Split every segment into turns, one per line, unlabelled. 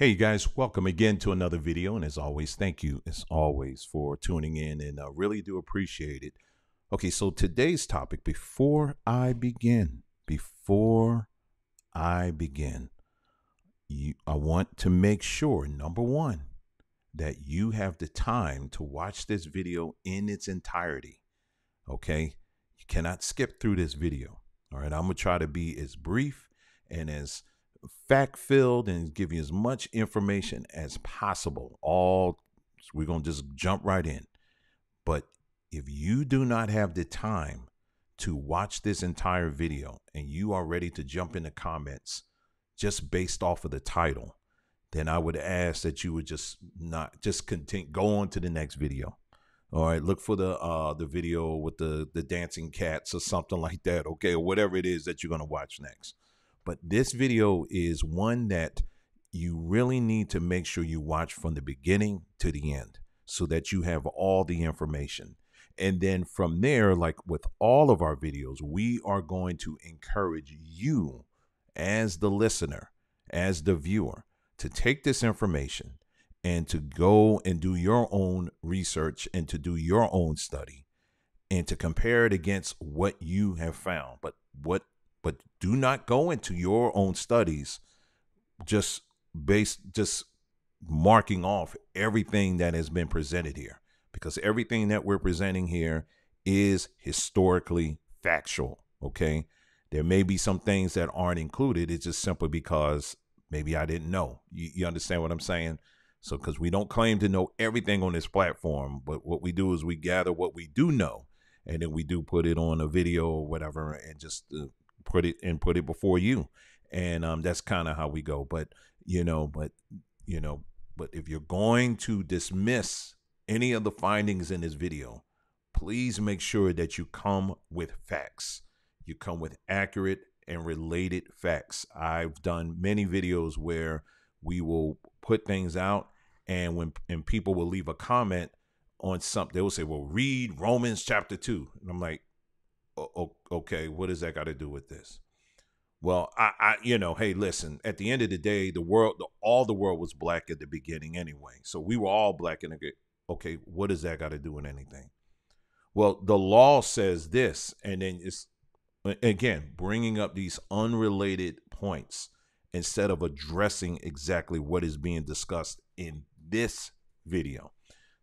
Hey, you guys, welcome again to another video. And as always, thank you, as always, for tuning in and uh, really do appreciate it. Okay, so today's topic, before I begin, before I begin, you, I want to make sure, number one, that you have the time to watch this video in its entirety. Okay, you cannot skip through this video. All right, I'm going to try to be as brief and as fact filled and give you as much information as possible. All we're going to just jump right in. But if you do not have the time to watch this entire video and you are ready to jump in the comments just based off of the title, then I would ask that you would just not just content go on to the next video. All right, look for the uh the video with the the dancing cats or something like that, okay, or whatever it is that you're going to watch next. But this video is one that you really need to make sure you watch from the beginning to the end so that you have all the information. And then from there, like with all of our videos, we are going to encourage you as the listener, as the viewer, to take this information and to go and do your own research and to do your own study and to compare it against what you have found. But what but do not go into your own studies just based just marking off everything that has been presented here because everything that we're presenting here is historically factual okay? There may be some things that aren't included it's just simply because maybe i didn't know. You, you understand what i'm saying? So because we don't claim to know everything on this platform but what we do is we gather what we do know and then we do put it on a video or whatever and just uh, put it and put it before you. And um, that's kind of how we go. But you know but you know but if you're going to dismiss any of the findings in this video please make sure that you come with facts. You come with accurate and related facts. I've done many videos where we will put things out and when and people will leave a comment on something. They will say well read romans chapter 2 and i'm like okay, what does that got to do with this? Well, I, I, you know, hey, listen. At the end of the day, the world, the, all the world was black at the beginning anyway. So we were all black in the. Okay, what does that got to do with anything? Well, the law says this, and then it's again bringing up these unrelated points instead of addressing exactly what is being discussed in this video.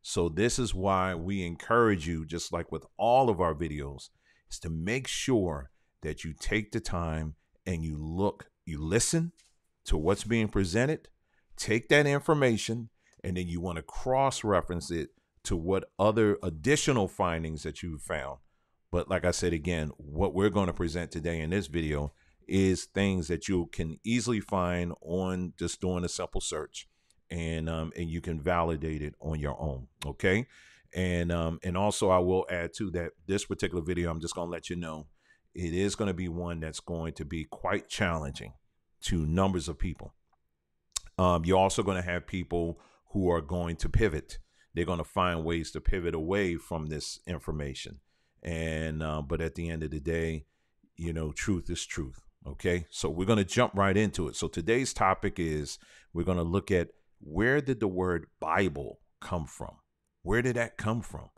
So this is why we encourage you, just like with all of our videos, is to make sure that you take the time and you look, you listen to what's being presented, take that information, and then you want to cross reference it to what other additional findings that you found. But like I said again, what we're going to present today in this video is things that you can easily find on just doing a simple search and um, and you can validate it on your own. Okay and um and also i will add to that this particular video i'm just going to let you know it is going to be one that's going to be quite challenging to numbers of people. Um you're also going to have people who are going to pivot. They're going to find ways to pivot away from this information. And uh, but at the end of the day you know truth is truth okay? So we're going to jump right into it. So today's topic is we're going to look at where did the word bible come from where did that come from?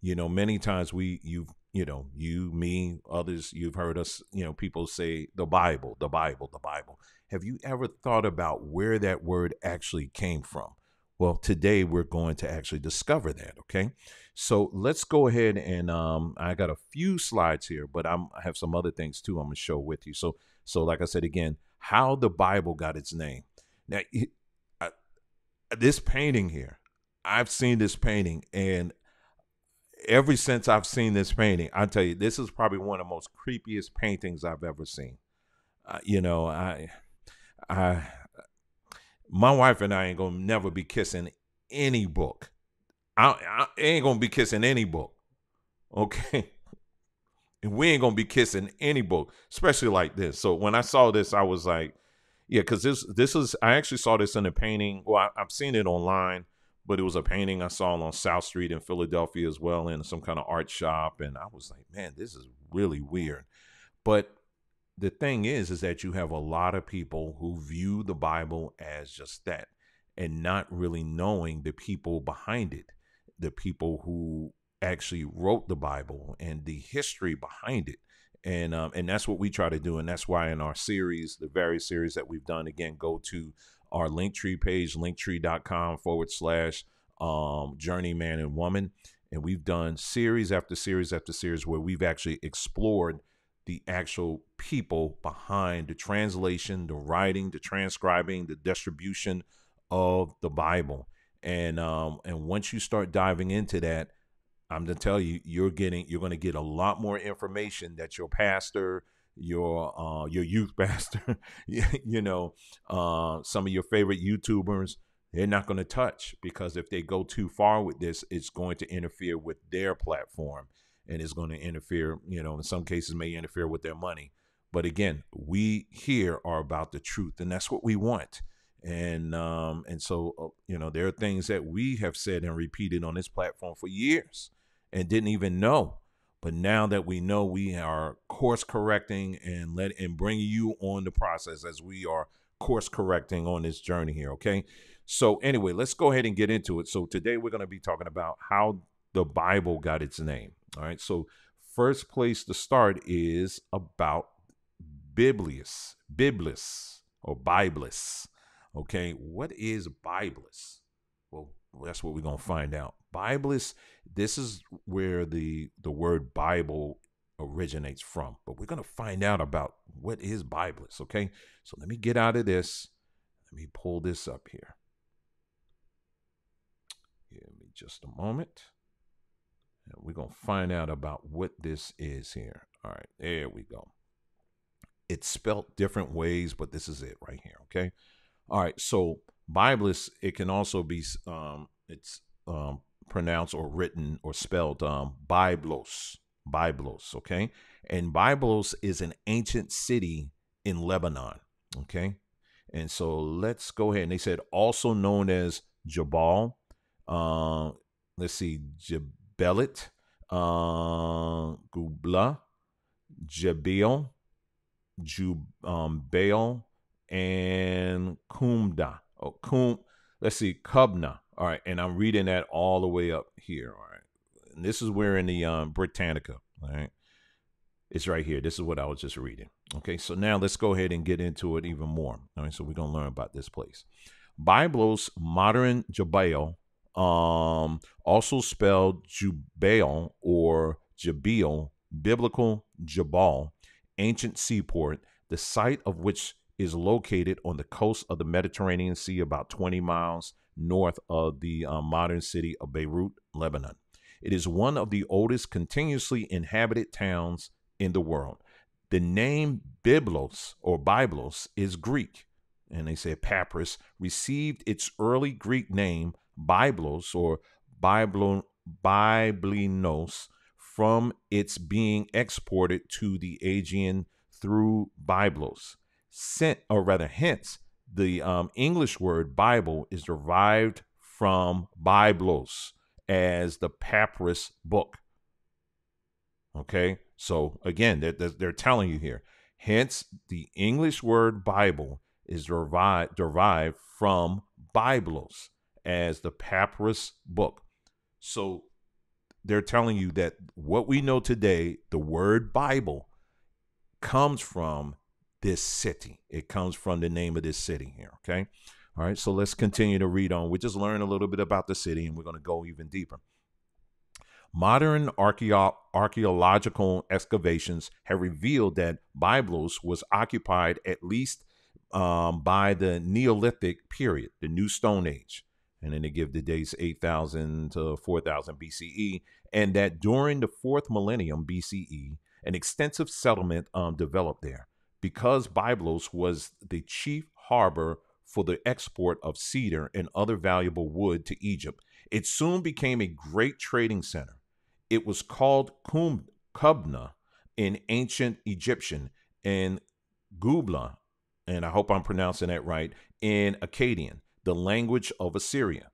You know, many times we, you've, you know, you, me, others, you've heard us, you know, people say the Bible, the Bible, the Bible. Have you ever thought about where that word actually came from? Well, today we're going to actually discover that. Okay. So let's go ahead and um, I got a few slides here, but I'm, I have some other things too I'm to show with you. So, so like I said again, how the Bible got its name. Now, it, I, this painting here, I've seen this painting, and ever since I've seen this painting, I tell you, this is probably one of the most creepiest paintings I've ever seen. Uh, you know, I, I, my wife and I ain't gonna never be kissing any book. I, I ain't gonna be kissing any book. Okay. And we ain't gonna be kissing any book, especially like this. So when I saw this, I was like, yeah, because this this is I actually saw this in a painting. Well, I, I've seen it online but it was a painting I saw on South Street in Philadelphia as well in some kind of art shop. And I was like, man, this is really weird. But the thing is, is that you have a lot of people who view the Bible as just that. and not really knowing the people behind it, the people who actually wrote the Bible and the history behind it. And um, and that's what we try to do, and that's why in our series, the various series that we've done, again, go to our Linktree page, linktree.com forward slash um, journeyman and woman. And we've done series after series after series where we've actually explored the actual people behind the translation, the writing, the transcribing, the distribution of the Bible. And um, and once you start diving into that, I'm gonna tell you, you're getting you're gonna get a lot more information that your pastor, your uh, your youth pastor, you know, uh, some of your favorite YouTubers, they're not going to touch because if they go too far with this, it's going to interfere with their platform and it's going to interfere, you know, in some cases may interfere with their money. But again, we here are about the truth, and that's what we want. And um, and so uh, you know, there are things that we have said and repeated on this platform for years and didn't even know. But now that we know, we are course correcting and let and bringing you on the process as we are course correcting on this journey here. Okay. So anyway, let's go ahead and get into it. So today we're going to be talking about how the Bible got its name. All right. So, first place to start is about Biblius, Biblis, or Biblis. Okay. What is Biblis? Well, that's what we're going to find out. Biblis, this is where the the word Bible originates from. But we're going to find out about what is Biblis, okay? So let me get out of this. Let me pull this up here. Give me just a moment. We're going to find out about what this is here. All right, there we go. It's spelt different ways, but this is it right here. Okay. All right. So Biblis, it can also be um, it's um, pronounced or written or spelled um, Byblos. Byblos. Okay. And Byblos is an ancient city in Lebanon. Okay. And so let's go ahead. And they said also known as Jabal. Uh, let's see, Jab- Belit, uh, Gubla, Jabil, Jub, um, and Kumda. Oh, Kum, let's see, Kubna. All right, and I'm reading that all the way up here. All right, and this is where in the um, Britannica. All right, it's right here. This is what I was just reading. Okay, so now let's go ahead and get into it even more. All right, so we're gonna learn about this place. Byblos modern Jabal um, also spelled Jubail or Jabil, biblical Jabal, ancient seaport, the site of which is located on the coast of the Mediterranean Sea, about 20 miles north of the uh, modern city of Beirut, Lebanon. It is one of the oldest continuously inhabited towns in the world. The name Byblos or Byblos is Greek, and they say papyrus received its early Greek name Biblos or Biblon, from its being exported to the Aegean through Biblos. Sent, or rather, hence, the um, English word Bible is derived from Biblos as the papyrus book. Okay, so again, they're, they're telling you here. Hence, the English word Bible is derived, derived from Biblos as the papyrus book. So they're telling you that what we know today, the word Bible, comes from this city. It comes from the name of this city here. Okay. All right. So let's continue to read on. We just learned a little bit about the city and we're going to go even deeper. Modern archeo- archaeological excavations have revealed that Byblos was occupied at least um, by the Neolithic period, the New Stone Age and then they give the dates 8000 to 4000 BCE, and that during the fourth millennium BCE, an extensive settlement um, developed there. Because Byblos was the chief harbor for the export of cedar and other valuable wood to Egypt, it soon became a great trading center. It was called Kum- Kubna in ancient Egyptian and Gubla, and I hope I'm pronouncing that right, in Akkadian the language of Assyria.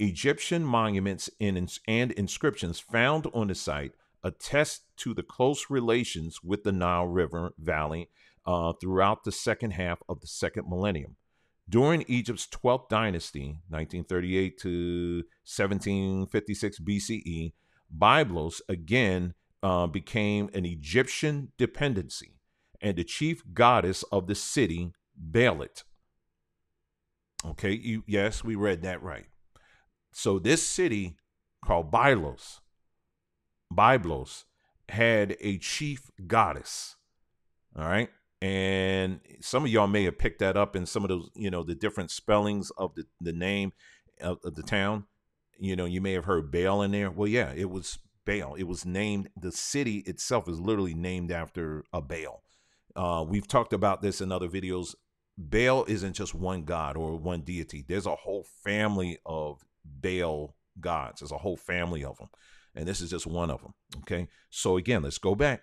Egyptian monuments and inscriptions found on the site attest to the close relations with the Nile River Valley uh, throughout the second half of the second millennium. During Egypt's 12th dynasty, 1938 to 1756 BCE, Byblos again uh, became an Egyptian dependency and the chief goddess of the city, Baalit. Okay, you, yes, we read that right. So this city called Byblos, Byblos had a chief goddess. All right. And some of y'all may have picked that up in some of those, you know, the different spellings of the, the name of, of the town. You know, you may have heard Baal in there. Well, yeah, it was Baal. It was named, the city itself is literally named after a Baal. Uh, we've talked about this in other videos. Baal isn't just one god or one deity. There's a whole family of Baal gods. There's a whole family of them. And this is just one of them. Okay. So again, let's go back.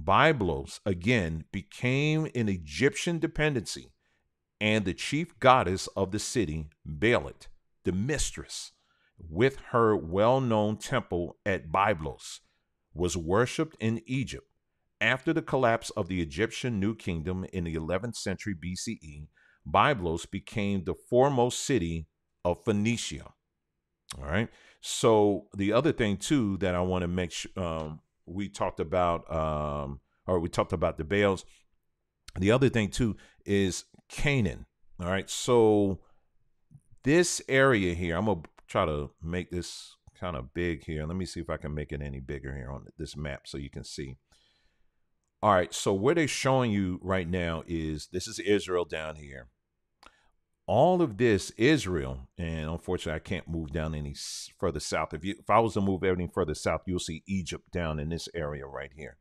Byblos again became an Egyptian dependency and the chief goddess of the city, Baalit, the mistress, with her well known temple at Byblos, was worshipped in Egypt. After the collapse of the Egyptian New Kingdom in the 11th century BCE, Byblos became the foremost city of Phoenicia. All right. So the other thing too that I want to make sure um, we talked about, um, or we talked about the Baals. The other thing too is Canaan. All right. So this area here, I'm gonna try to make this kind of big here. Let me see if I can make it any bigger here on this map so you can see. All right, so what they're showing you right now is this is Israel down here all of this Israel, and unfortunately, I can't move down any further south. If you, if I was to move everything further south, you'll see Egypt down in this area right here.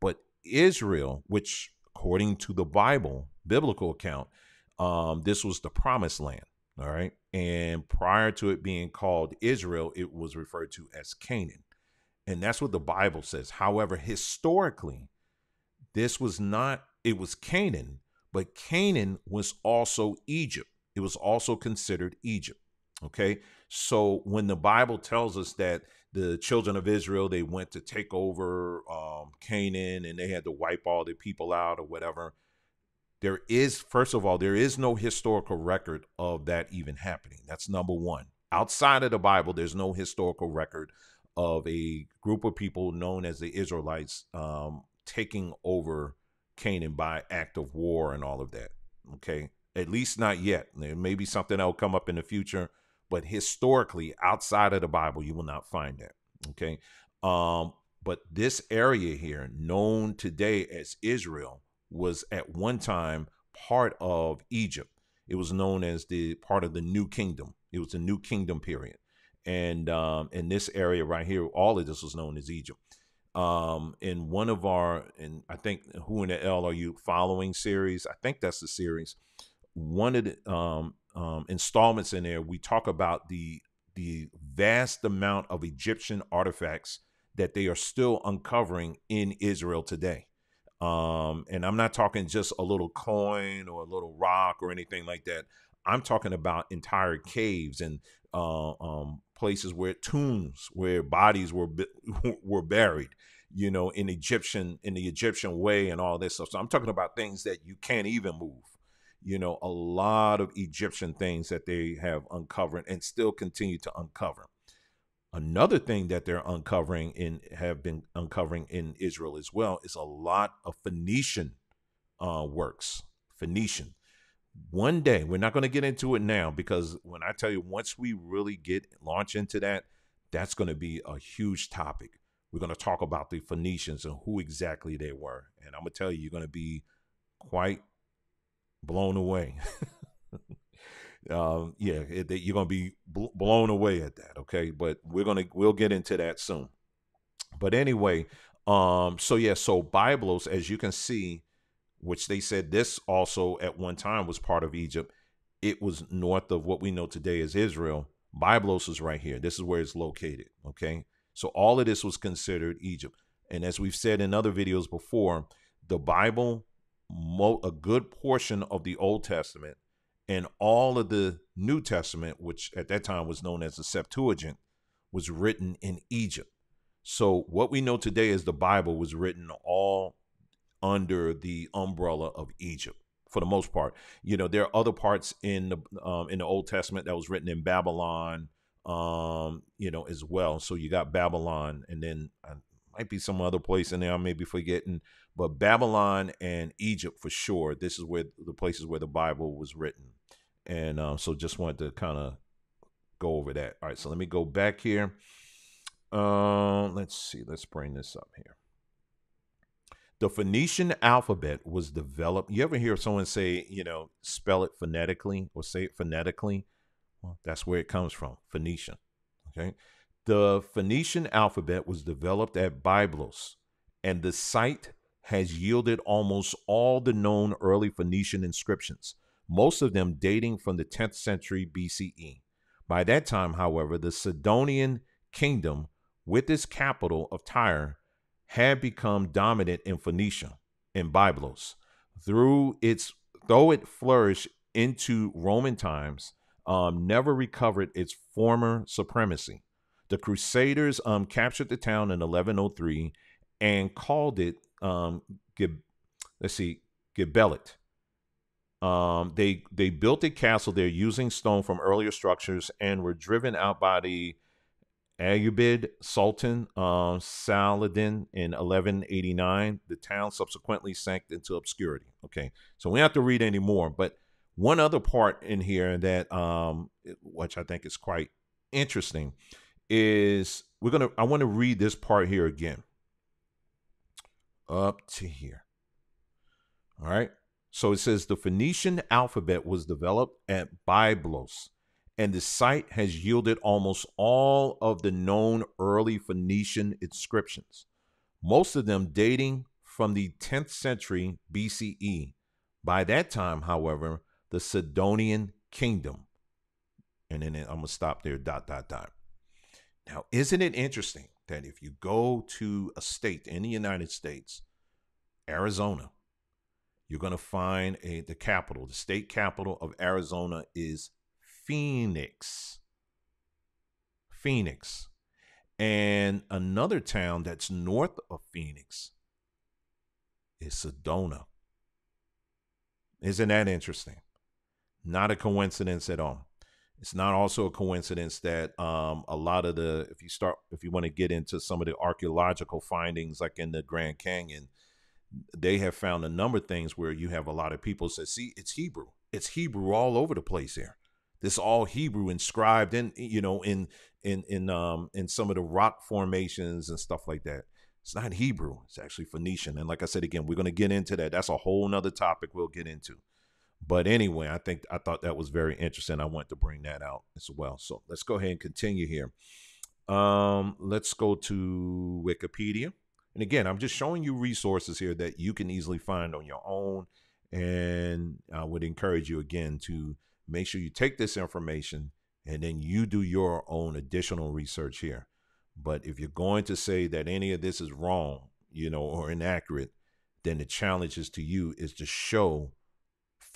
But Israel, which according to the Bible, biblical account, um, this was the promised land. All right. And prior to it being called Israel, it was referred to as Canaan. And that's what the Bible says. However, historically, this was not, it was Canaan, but Canaan was also Egypt it was also considered Egypt. Okay. So when the Bible tells us that the children of Israel, they went to take over um, Canaan and they had to wipe all the people out or whatever, there is, first of all, there is no historical record of that even happening. That's number one. Outside of the Bible, there's no historical record of a group of people known as the Israelites um, taking over Canaan by act of war and all of that. Okay. At least not yet. There may be something that will come up in the future, but historically, outside of the Bible, you will not find that. Okay. Um, but this area here, known today as Israel, was at one time part of Egypt. It was known as the part of the New Kingdom. It was the New Kingdom period, and um, in this area right here, all of this was known as Egypt. Um, in one of our, and I think who in the L are you following series? I think that's the series one of the um, um, installments in there, we talk about the the vast amount of Egyptian artifacts that they are still uncovering in Israel today. Um, and I'm not talking just a little coin or a little rock or anything like that. I'm talking about entire caves and uh, um, places where tombs where bodies were were buried, you know, in Egyptian in the Egyptian way and all this stuff. So I'm talking about things that you can't even move you know, a lot of Egyptian things that they have uncovered and still continue to uncover. Another thing that they're uncovering in have been uncovering in Israel as well is a lot of Phoenician uh, works. Phoenician. One day, we're not going to get into it now because when I tell you, once we really get launch into that, that's going to be a huge topic. We're going to talk about the Phoenicians and who exactly they were. And I'm going to tell you, you're going to be quite blown away. um, yeah, it, you're gonna be bl- blown away at that. Okay, but we're gonna we'll get into that soon. But anyway, um, so yeah, so Byblos, as you can see, which they said this also at one time was part of Egypt. It was north of what we know today as Israel. Byblos is right here. This is where it's located. Okay, so all of this was considered Egypt. And as we've said in other videos before, the Bible mo- a good portion of the Old Testament and all of the New Testament, which at that time was known as the Septuagint, was written in Egypt. So what we know today is the Bible was written all under the umbrella of Egypt. for the most part. You know, there are other parts in the um, in the Old Testament that was written in Babylon, um, you know, as well. So you got Babylon, and then uh, might be some other place in there I may be forgetting, but Babylon and Egypt for sure. This is where the places where the Bible was written, and uh, so just wanted to kind of go over that. All right, so let me go back here. Uh, let's see. Let's bring this up here. The Phoenician alphabet was developed. You ever hear someone say, you know, spell it phonetically or say it phonetically? Well, that's where it comes from, Phoenician. Okay. The Phoenician alphabet was developed at Byblos, and the site has yielded almost all the known early Phoenician inscriptions, most of them dating from the 10th century BCE. By that time, however, the Sidonian kingdom, with its capital of Tyre, had become dominant in Phoenicia, in Byblos. Through its though it flourished into Roman times, um, never recovered its former supremacy. The Crusaders um, captured the town in 1103 and called it um, let's see, Gibelet. Um, they they built a castle there using stone from earlier structures and were driven out by the Ayyubid Sultan uh, Saladin in 1189. The town subsequently sank into obscurity. Okay, so we don't have to read any more. But one other part in here that, um, which I think is quite interesting, is we're gonna. I want to read this part here again, up to here. All right. So it says the Phoenician alphabet was developed at Byblos and the site has yielded almost all of the known early Phoenician inscriptions, most of them dating from the 10th century BCE. By that time, however, the Sidonian kingdom, and then I'm going to stop there, dot, dot, dot. Now, isn't it interesting that if you go to a state in the United States, Arizona, you're going to find a, the capital, the state capital of Arizona is Phoenix. Phoenix. And another town that's north of Phoenix is Sedona. Isn't that interesting? Not a coincidence at all. It's not also a coincidence that um, a lot of the, if you start, if you want to get into some of the archaeological findings, like in the Grand Canyon, they have found a number of things where you have a lot of people say, see, it's Hebrew. It's Hebrew all over the place here this all Hebrew inscribed in you know in in in um in some of the rock formations and stuff like that. It's not Hebrew, it's actually Phoenician. And like I said again, we're gonna get into that. That's a whole nother topic we'll get into. But anyway, I think I thought that was very interesting. I want to bring that out as well. So let's go ahead and continue here. Um, let's go to Wikipedia. And again, I'm just showing you resources here that you can easily find on your own. And I would encourage you again to make sure you take this information and then you do your own additional research here. But if you're going to say that any of this is wrong, you know, or inaccurate, then the challenge is to you is to show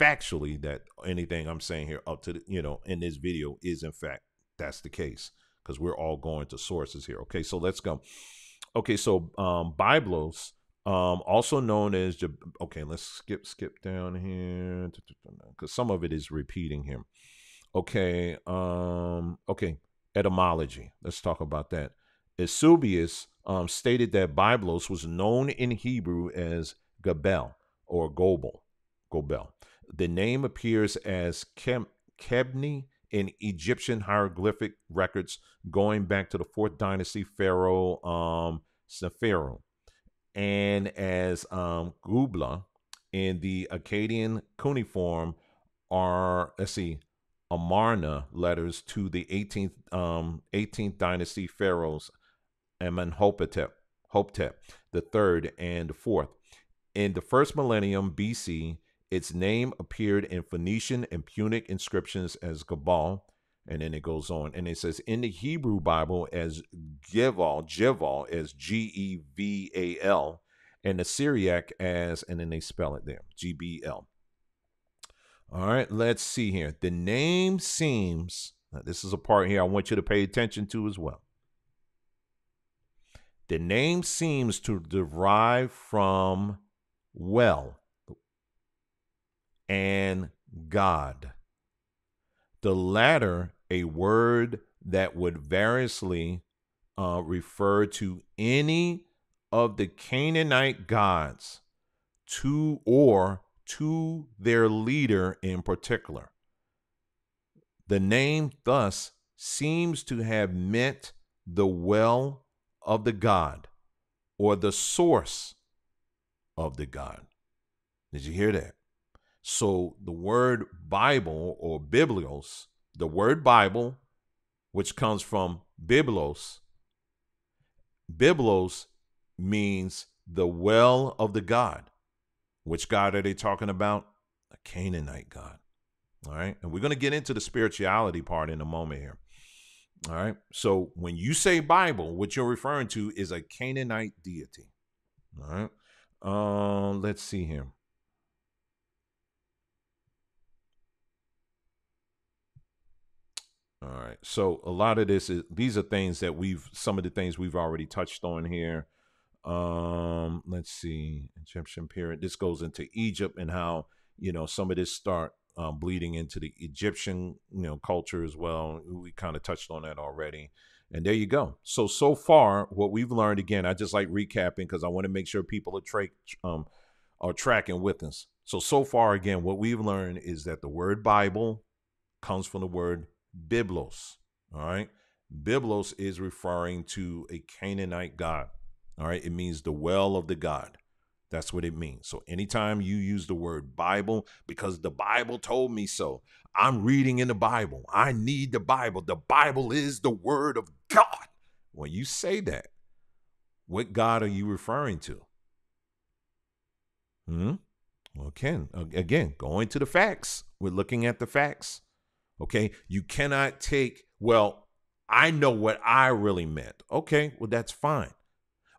factually that anything I'm saying here up to the, you know in this video is in fact that's the case because we're all going to sources here. Okay, so let's go. Okay, so um, Byblos um, also known as okay, let's skip skip down here because some of it is repeating here. Okay, um, okay, etymology. Let's talk about that. Eusebius um, stated that Biblos was known in Hebrew as Gabel or Gobel. Gobel. The name appears as Kem- Kebni in Egyptian hieroglyphic records going back to the fourth dynasty pharaoh um, Sephiro and as um, Gubla in the Akkadian cuneiform are, let's see, Amarna letters to the 18th, um, 18th dynasty pharaohs Amenhotep, Hoptep, the third and the fourth. In the first millennium BC, its name appeared in Phoenician and Punic inscriptions as Gabal, and then it goes on and it says in the Hebrew Bible as Geval, Jeval as G E V A L, and the Syriac as, and then they spell it there, G B L. All right, let's see here. The name seems, this is a part here I want you to pay attention to as well. The name seems to derive from well and God. The latter, a word that would variously uh, refer to any of the Canaanite gods to or to their leader in particular. The name thus seems to have meant the well of the god or the source of the god. Did you hear that? So the word Bible or Biblios, the word Bible, which comes from Biblos, Biblos means the well of the God. Which God are they talking about? A Canaanite God. All right. And we're going to get into the spirituality part in a moment here. All right. So when you say Bible, what you're referring to is a Canaanite deity. All right. Uh, let's see here. All right. So a lot of this is these are things that we've some of the things we've already touched on here. Um, let's see, Egyptian period. This goes into Egypt and how you know some of this start um, bleeding into the Egyptian you know culture as well. We kind of touched on that already. And there you go. So so far, what we've learned again, I just like recapping because I want to make sure people are tra- um, are tracking with us. So so far, again, what we've learned is that the word Bible comes from the word Biblos. All right. Biblos is referring to a Canaanite god. All right. It means the well of the God. That's what it means. So anytime you use the word Bible, because the Bible told me so, I'm reading in the Bible. I need the Bible. The Bible is the word of God. When you say that, what God are you referring to? Hmm? Well, again, again, going to the facts. We're looking at the facts. Okay. You cannot take, well, I know what I really meant. Okay. Well, that's fine.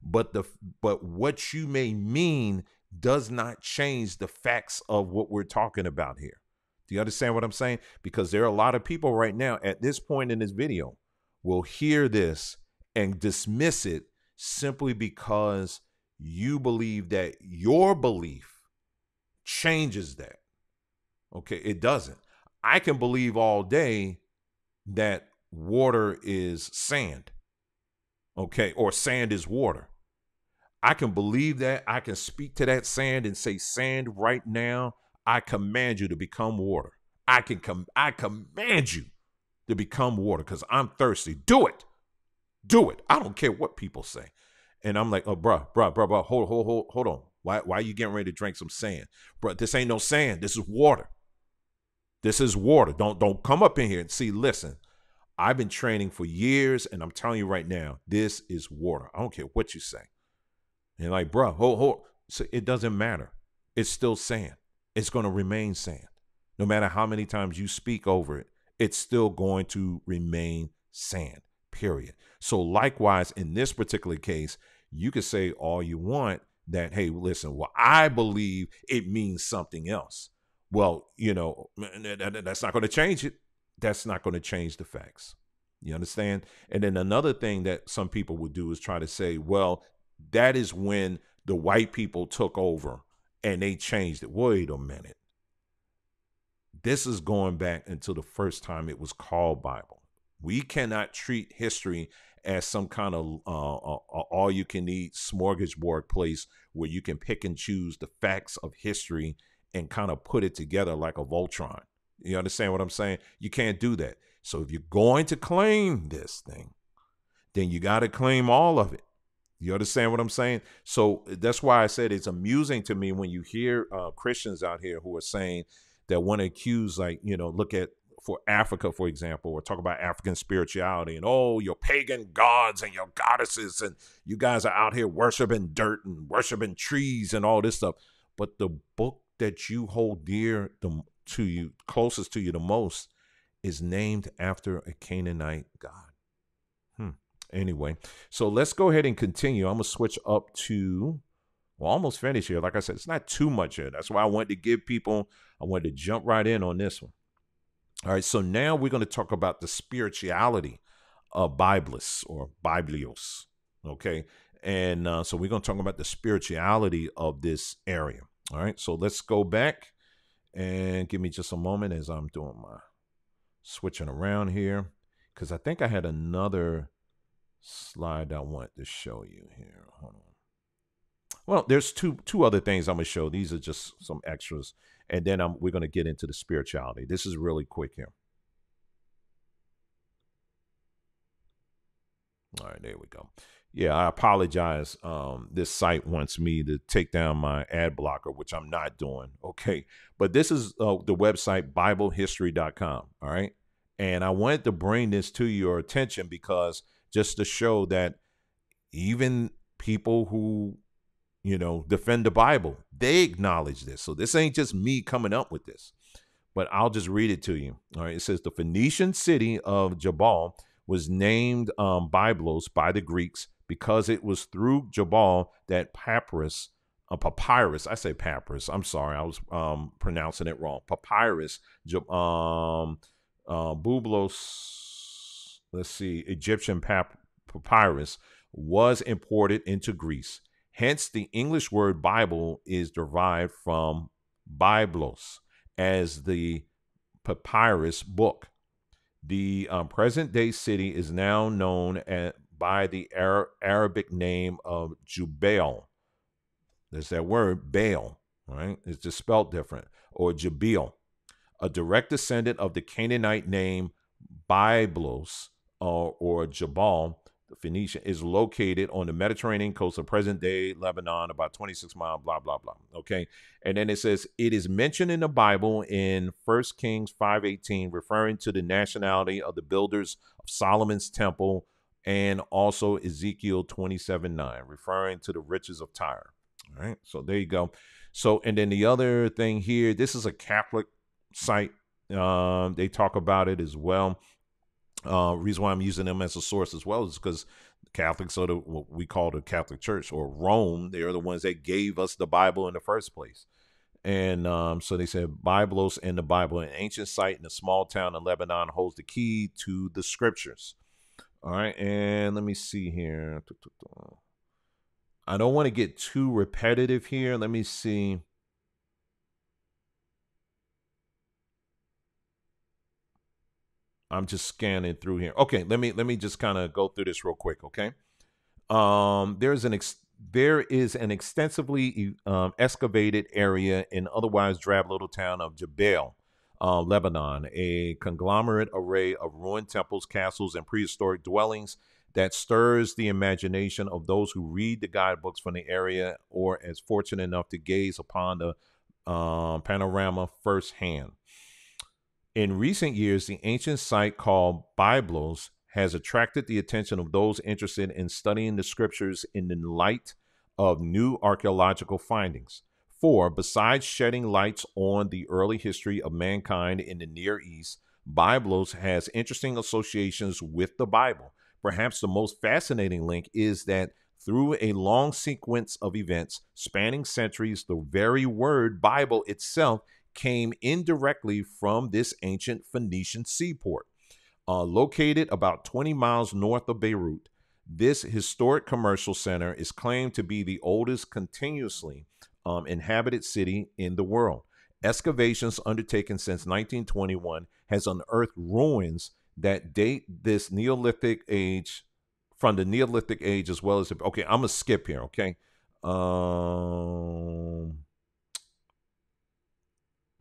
But the but what you may mean does not change the facts of what we're talking about here. Do you understand what I'm saying? Because there are a lot of people right now at this point in this video will hear this and dismiss it simply because you believe that your belief changes that. Okay, it doesn't. I can believe all day that water is sand. Okay, or sand is water. I can believe that. I can speak to that sand and say, Sand, right now, I command you to become water. I can come, I command you to become water because I'm thirsty. Do it. Do it. I don't care what people say. And I'm like, oh, bruh, bruh, bruh, bruh, hold, hold, hold, hold on. Why, why are you getting ready to drink some sand? Bruh, this ain't no sand. This is water. This is water. Don't don't come up in here and see. Listen, I've been training for years, and I'm telling you right now, this is water. I don't care what you say. And like, bro, hold, hold. So it doesn't matter. It's still sand. It's going to remain sand. No matter how many times you speak over it, it's still going to remain sand. Period. So likewise, in this particular case, you could say all you want that, hey, listen, well, I believe it means something else. Well, you know, that's not going to change it. That's not going to change the facts. You understand? And then another thing that some people would do is try to say, well, that is when the white people took over and they changed it. Wait a minute. This is going back until the first time it was called Bible. We cannot treat history as some kind of uh, uh, all you can eat smorgasbord place where you can pick and choose the facts of history and kind of put it together like a Voltron. You understand what I'm saying? You can't do that. So if you're going to claim this thing, then you got to claim all of it. You understand what I'm saying? So that's why I said it's amusing to me when you hear uh, Christians out here who are saying that want to accuse, like, you know, look at for Africa, for example, or talk about African spirituality and oh, your pagan gods and your goddesses, and you guys are out here worshiping dirt and worshiping trees and all this stuff. But the book that you hold dear to you, closest to you the most, is named after a Canaanite god. Hmm. Anyway, so let's go ahead and continue. I'm gonna switch up to well, almost finished here. Like I said, it's not too much here. That's why I wanted to give people. I wanted to jump right in on this one. All right, so now we're going to talk about the spirituality of Biblis or Biblios. Okay, and uh, so we're going to talk about the spirituality of this area. All right, so let's go back And give me just a moment as I'm doing my switching around here because I think I had another slide I want to show you here. Hold on. Well, there's two two other things I'm gonna show. These are just some extras, and then I'm, we're gonna get into the spirituality. This is really quick here. All right, there we go. Yeah, I apologize. Um, this site wants me to take down my ad blocker, which I'm not doing. Okay. But this is uh, the website, BibleHistory.com. All right. And I wanted to bring this to your attention because just to show that even people who, you know, defend the Bible, they acknowledge this. So this ain't just me coming up with this, but I'll just read it to you. All right. It says the Phoenician city of Jabal was named um, Byblos by the Greeks because it was through Jabal that papyrus, uh, papyrus, I say papyrus, I'm sorry, I was um, pronouncing it wrong. Papyrus, um, uh, Bublos, let's see, Egyptian pap- papyrus was imported into Greece. Hence, the English word Bible is derived from Biblos as the papyrus book. The um, present day city is now known at, by the Arabic name of Jubail. There's that word, Baal, right? It's just spelled different. Or Jabil, a direct descendant of the Canaanite name Byblos or, or Jabal, the Phoenician, is located on the Mediterranean coast of present day Lebanon, about 26 miles, blah, blah, blah. Okay. And then it says it is mentioned in the Bible in 1 Kings 5:18, referring to the nationality of the builders of Solomon's temple, and also Ezekiel 27 9, referring to the riches of Tyre. All right. So there you go. So, and then the other thing here, this is a Catholic site. Um, they talk about it as well. Uh, reason why I'm using them as a source as well is because Catholics are the what we call the Catholic Church or Rome. They are the ones that gave us the Bible in the first place. And um, so they said Biblos in the Bible, an ancient site in a small town in Lebanon, holds the key to the scriptures. All right, and let me see here. I don't want to get too repetitive here. Let me see. I'm just scanning through here. Okay, let me let me just kind of go through this real quick. Okay, um, there's an ex- there is an extensively um, excavated area in otherwise drab little town of Jabal, uh, Lebanon, a conglomerate array of ruined temples, castles, and prehistoric dwellings that stirs the imagination of those who read the guidebooks from the area or as fortunate enough to gaze upon the um, panorama firsthand. In recent years, the ancient site called Byblos has attracted the attention of those interested in studying the scriptures in the light of new archaeological findings. For, besides shedding lights on the early history of mankind in the Near East, Byblos has interesting associations with the Bible. Perhaps the most fascinating link is that through a long sequence of events spanning centuries, the very word Bible itself came indirectly from this ancient Phoenician seaport. Uh, located about 20 miles north of Beirut, this historic commercial center is claimed to be the oldest continuously um, inhabited city in the world. Excavations undertaken since 1921 has unearthed ruins that date this Neolithic age from the Neolithic age as well as the, okay. I'm gonna skip here. Okay. Um,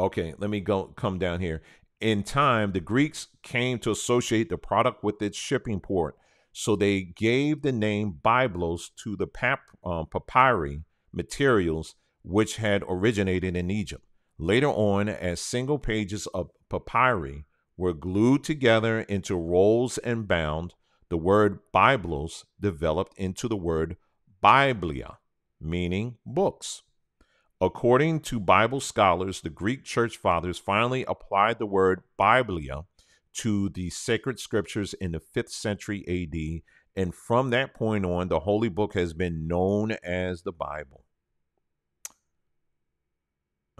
Okay, let me go come down here. In time, the Greeks came to associate the product with its shipping port, so they gave the name Byblos to the pap, um, papyri materials which had originated in Egypt. Later on, as single pages of papyri were glued together into rolls and bound, the word Biblos developed into the word Biblia, meaning books. According to Bible scholars, the Greek church fathers finally applied the word Biblia to the sacred scriptures in the 5th century AD, and from that point on, the holy book has been known as the Bible.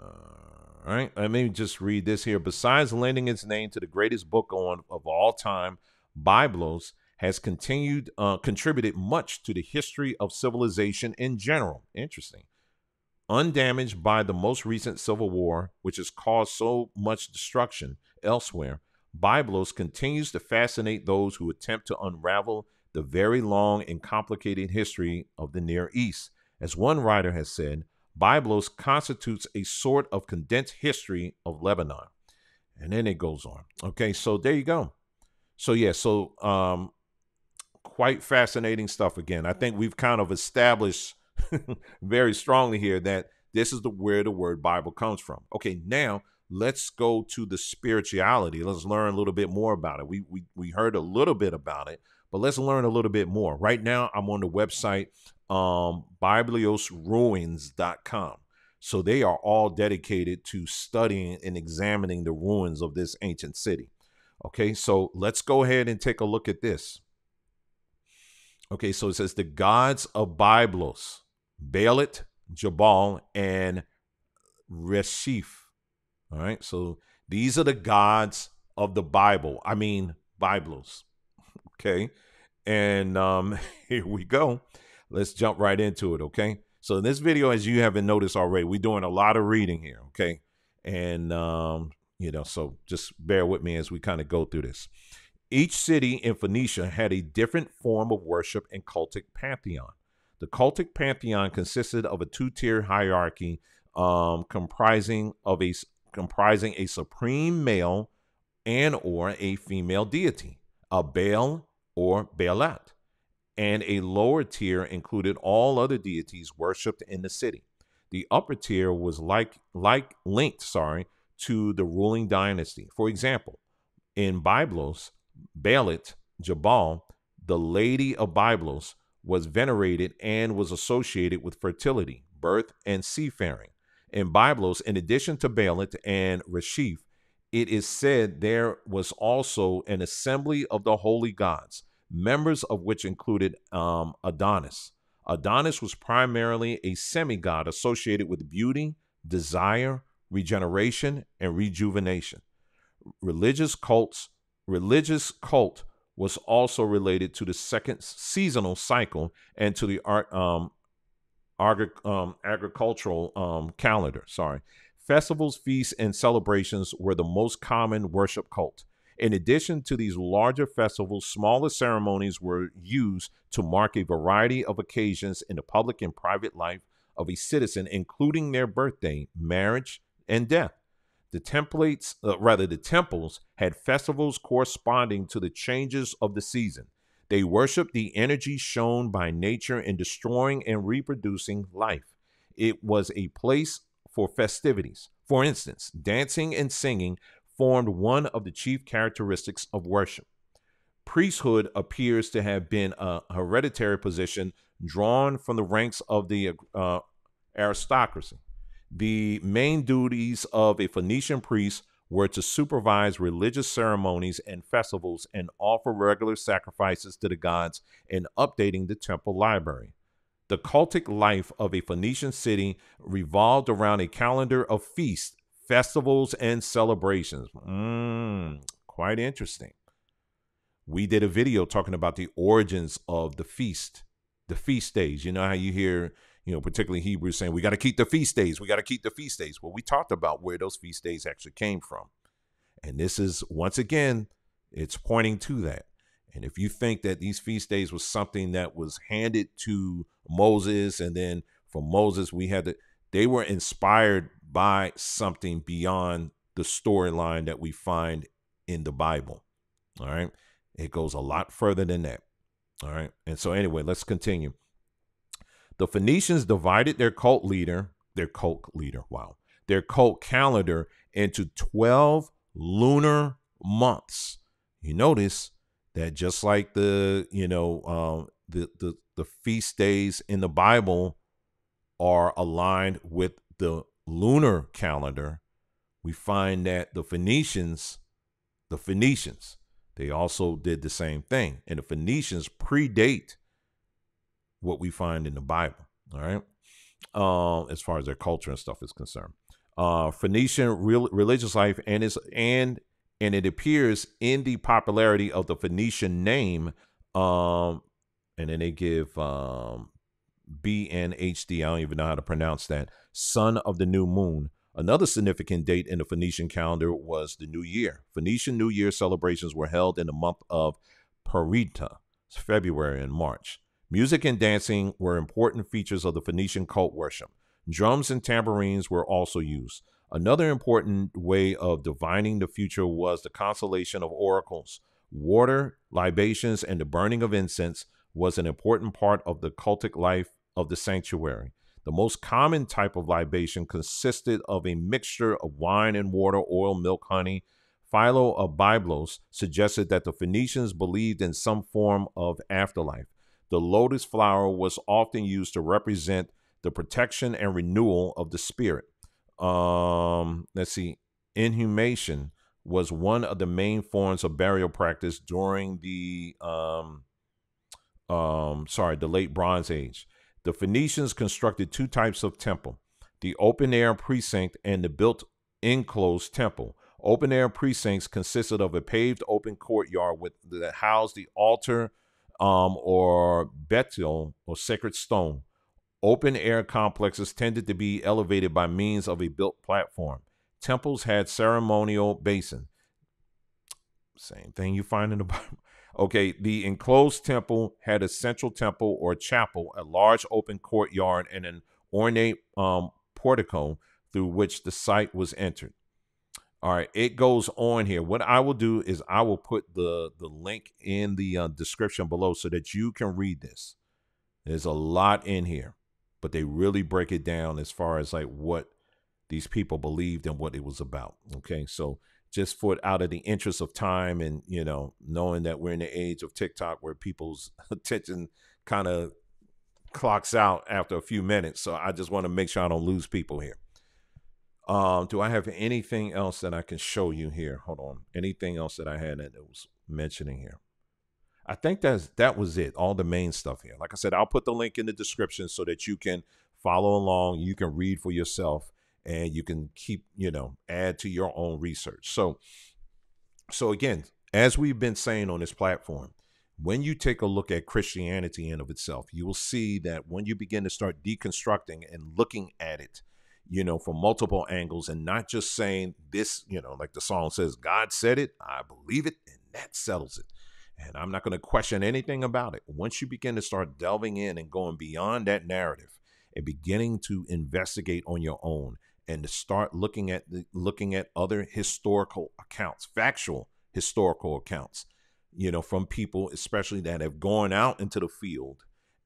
All right, let me just read this here. Besides lending its name to the greatest book on of all time, Biblos has continued uh, contributed much to the history of civilization in general. Interesting Undamaged by the most recent civil war, which has caused so much destruction elsewhere, Byblos continues to fascinate those who attempt to unravel the very long and complicated history of the Near East. As one writer has said, Byblos constitutes a sort of condensed history of Lebanon. And then it goes on. Okay, so there you go. So yeah, so um quite fascinating stuff again. I think we've kind of established very strongly here that this is the where the word Bible comes from. Okay, now let's go to the spirituality. Let's learn a little bit more about it. We we we heard a little bit about it, but let's learn a little bit more. Right now, I'm on the website um byblosruins.com. So they are all dedicated to studying and examining the ruins of this ancient city. Okay, so let's go ahead and take a look at this. Okay, so it says the gods of Byblos, Baalit, Jabal, and Resheph. All right, so these are the gods of the Bible. I mean, Byblos. Okay, and um, here we go. Let's jump right into it. Okay, so in this video, as you haven't noticed already, we're doing a lot of reading here. Okay, and um, you know, so just bear with me as we kind of go through this. Each city in Phoenicia had a different form of worship and cultic pantheon. The cultic pantheon consisted of a two-tier hierarchy um, comprising of a comprising a supreme male and or a female deity, a Baal or Baalat, and a lower tier included all other deities worshipped in the city. The upper tier was like like linked, sorry, to the ruling dynasty. For example, in Byblos, Baalit, Jabal, the lady of Byblos, was venerated and was associated with fertility, birth, and seafaring. In Byblos, in addition to Baalit and Resheph, it is said there was also an assembly of the holy gods, members of which included um, Adonis. Adonis was primarily a semigod associated with beauty, desire, regeneration, and rejuvenation. Religious cults religious cult was also related to the second seasonal cycle and to the art um, um, agricultural um, calendar. Sorry. Festivals, feasts, and celebrations were the most common worship cult. In addition to these larger festivals, smaller ceremonies were used to mark a variety of occasions in the public and private life of a citizen, including their birthday, marriage, and death. The templates, uh, rather, the temples had festivals corresponding to the changes of the season. They worshiped the energy shown by nature in destroying and reproducing life. It was a place for festivities. For instance, dancing and singing formed one of the chief characteristics of worship. Priesthood appears to have been a hereditary position drawn from the ranks of the uh, aristocracy. The main duties of a Phoenician priest were to supervise religious ceremonies and festivals and offer regular sacrifices to the gods and updating the temple library. The cultic life of a Phoenician city revolved around a calendar of feasts, festivals, and celebrations. Mm, quite interesting. We did a video talking about the origins of the feast, the feast days. You know how you hear you know, particularly Hebrews saying we got to keep the feast days. We got to keep the feast days. Well, we talked about where those feast days actually came from. And this is, once again, it's pointing to that. And if you think that these feast days was something that was handed to Moses, and then from Moses, we had to, they were inspired by something beyond the storyline that we find in the Bible. All right. It goes a lot further than that. All right. And so, anyway, let's continue. The Phoenicians divided their cult leader, their cult leader, wow, their cult calendar into 12 lunar months. You notice that just like the, you know, uh, the, the, the feast days in the Bible are aligned with the lunar calendar, we find that the Phoenicians, the Phoenicians, they also did the same thing. And the Phoenicians predate what we find in the Bible. All right. Um, as far as their culture and stuff is concerned. Uh, Phoenician real, religious life and is and and it appears in the popularity of the Phoenician name. Um, and then they give um, BNHD, I don't even know how to pronounce that, son of the new moon. Another significant date in the Phoenician calendar was the New Year. Phoenician New Year celebrations were held in the month of Parita, February and March. Music and dancing were important features of the Phoenician cult worship. Drums and tambourines were also used. Another important way of divining the future was the constellation of oracles. Water, libations, and the burning of incense was an important part of the cultic life of the sanctuary. The most common type of libation consisted of a mixture of wine and water, oil, milk, honey. Philo of Byblos suggested that the Phoenicians believed in some form of afterlife. The lotus flower was often used to represent the protection and renewal of the spirit. Um, let's see, inhumation was one of the main forms of burial practice during the um, um, sorry, the late Bronze Age. The Phoenicians constructed two types of temple the open air precinct and the built enclosed temple. Open air precincts consisted of a paved open courtyard with that housed the altar um, or betyl or sacred stone. Open air complexes tended to be elevated by means of a built platform. Temples had ceremonial basin. Same thing you find in the Bible. Okay, the enclosed temple had a central temple or chapel, a large open courtyard, and an ornate um, portico through which the site was entered. All right, it goes on here. What I will do is I will put the the link in the uh, description below so that you can read this. There's a lot in here, but they really break it down as far as like what these people believed and what it was about. Okay, so just for out of the interest of time and you know knowing that we're in the age of TikTok where people's attention kind of clocks out after a few minutes. So I just want to make sure I don't lose people here. Um, do I have anything else that I can show you here? Hold on. Anything else that I had that was mentioning here? I think that's that was it. All the main stuff here. Like I said, I'll put the link in the description so that you can follow along. You can read for yourself and you can keep, you know, add to your own research. So, so again, as we've been saying on this platform, when you take a look at Christianity in of itself, you will see that when you begin to start deconstructing and looking at it, you know, from multiple angles and not just saying this, you know, like the song says, God said it, I believe it, and that settles it. And I'm not going to question anything about it. Once you begin to start delving in and going beyond that narrative and beginning to investigate on your own and to start looking at the, looking at other historical accounts, factual historical accounts, you know, from people especially that have gone out into the field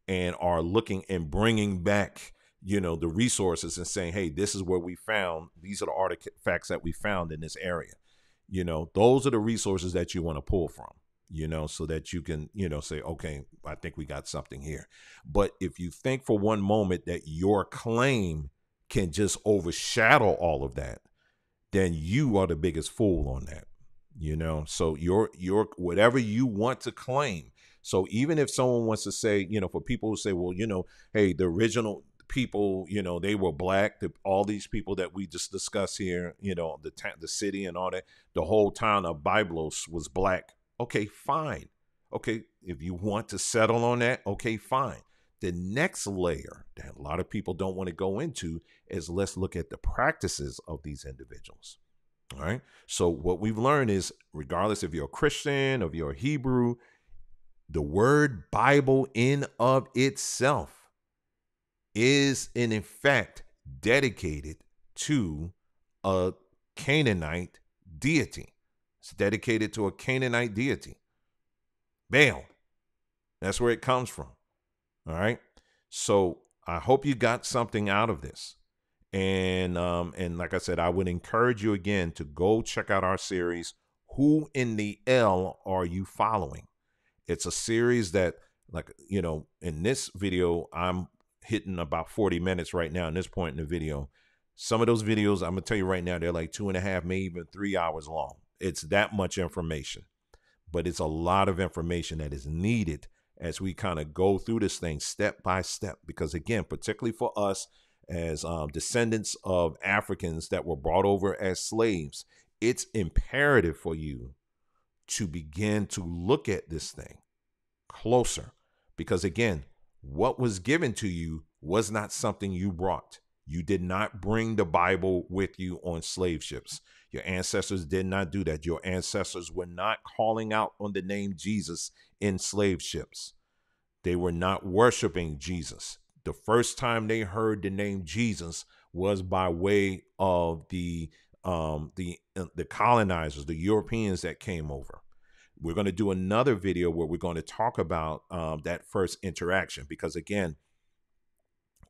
and are looking and bringing back, you know, the resources and saying, "Hey, this is where we found. These are the artifacts that we found in this area." You know, those are the resources that you want to pull from you know, so that you can, you know, say, okay, I think we got something here. But if you think for one moment that your claim can just overshadow all of that, then you are the biggest fool on that. You know, so your your whatever you want to claim. So even if someone wants to say, you know, for people who say, well, you know, hey, the original people, you know, they were black. The, all these people that we just discussed here, you know, the ta- the city and all that, the whole town of Byblos was black. Okay, fine. Okay, if you want to settle on that, okay, fine. The next layer that a lot of people don't want to go into is let's look at the practices of these individuals. All right. So what we've learned is regardless if you're a Christian, if you're a Hebrew, the word Bible in of itself is in effect dedicated to a Canaanite deity. It's dedicated to a Canaanite deity. Baal. That's where it comes from. All right. So I hope you got something out of this. And um, and like I said, I would encourage you again to go check out our series. Who in the L are you following? It's a series that, like, you know, in this video, I'm hitting about 40 minutes right now in this point in the video. Some of those videos, I'm gonna tell you right now, they're like two and a half, maybe even three hours long. It's that much information, but it's a lot of information that is needed as we kind of go through this thing step by step. Because again, particularly for us as um, descendants of Africans that were brought over as slaves, it's imperative for you to begin to look at this thing closer. Because again, what was given to you was not something you brought. You did not bring the Bible with you on slave ships. Your ancestors did not do that. Your ancestors were not calling out on the name Jesus in slave ships. They were not worshiping Jesus. The first time they heard the name Jesus was by way of the um, the uh, the colonizers, the Europeans that came over. We're going to do another video where we're going to talk about um, that first interaction because again,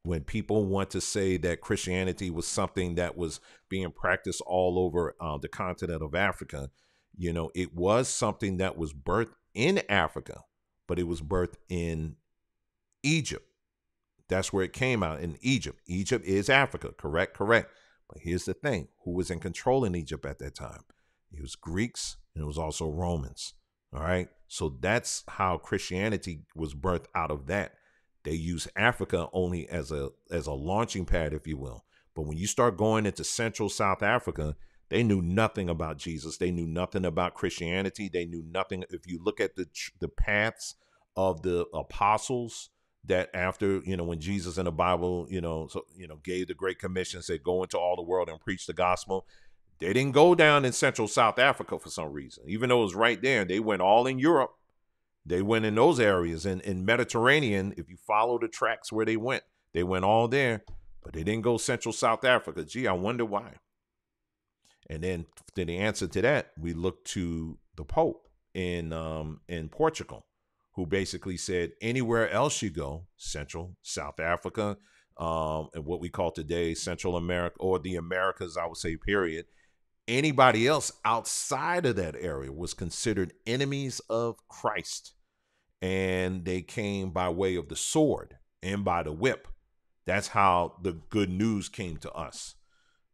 when people want to say that Christianity was something that was being practiced all over uh, the continent of Africa, you know, it was something that was birthed in Africa, but it was birthed in Egypt. That's where it came out in Egypt. Egypt is Africa, correct? Correct. But here's the thing who was in control in Egypt at that time? It was Greeks and it was also Romans. All right. So that's how Christianity was birthed out of that. They use Africa only as a as a launching pad, if you will. But when you start going into Central South Africa, they knew nothing about Jesus. They knew nothing about Christianity. They knew nothing. If you look at the the paths of the apostles, that after you know when Jesus in the Bible, you know, so you know, gave the Great Commission, said, "Go into all the world and preach the gospel." They didn't go down in Central South Africa for some reason, even though it was right there. They went all in Europe. They went in those areas and in Mediterranean. If you follow the tracks where they went, they went all there, but they didn't go Central South Africa. Gee, I wonder why. And then, then the answer to that, we look to the Pope in um, in Portugal who basically said anywhere else you go, Central, South Africa, um, and what we call today Central America or the Americas, I would say, period. Anybody else outside of that area was considered enemies of Christ. And they came by way of the sword and by the whip. That's how the good news came to us.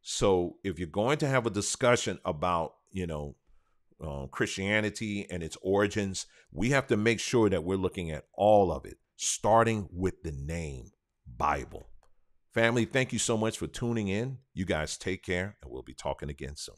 So if you're going to have a discussion about, you know, uh, Christianity and its origins, we have to make sure that we're looking at all of it, starting with the name Bible. Family, thank you so much for tuning in. You guys take care, and we'll be talking again soon.